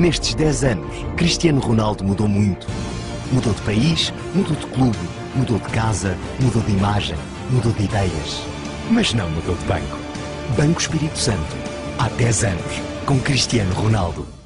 Nestes 10 anos, Cristiano Ronaldo mudou muito. Mudou de país, mudou de clube, mudou de casa, mudou de imagem, mudou de ideias. Mas não mudou de banco. Banco Espírito Santo. Há 10 anos, com Cristiano Ronaldo.